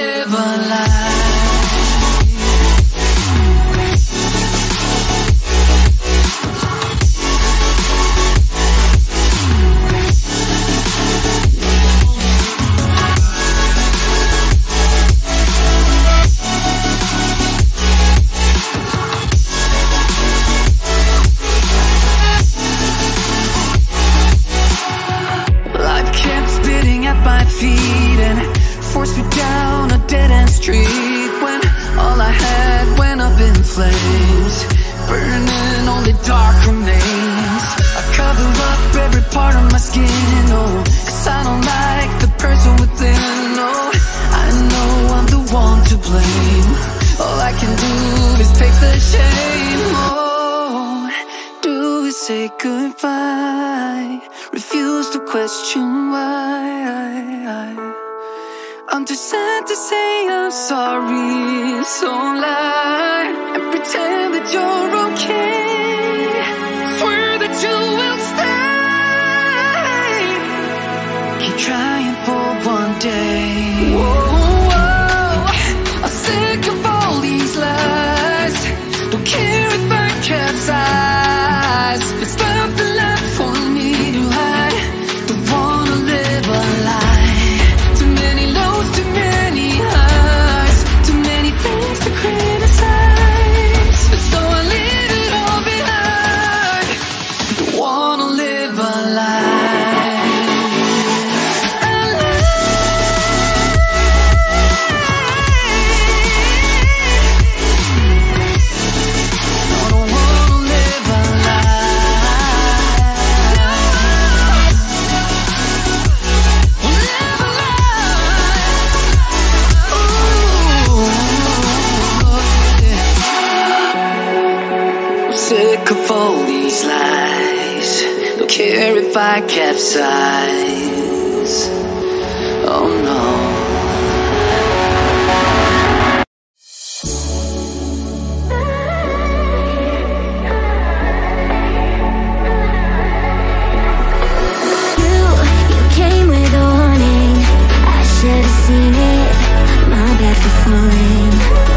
live a Life flames, burning only dark remains. I cover up every part of my skin, oh, cause I don't like the person within, oh, I know I'm the one to blame. All I can do is take the shame, oh, do we say goodbye? Refuse to question why. I'm too sad to say I'm sorry, so lie and pretend that you're okay. Of all these lies. Don't care if I capsize. Oh no. You, you came with a warning. I should have seen it. My for falling.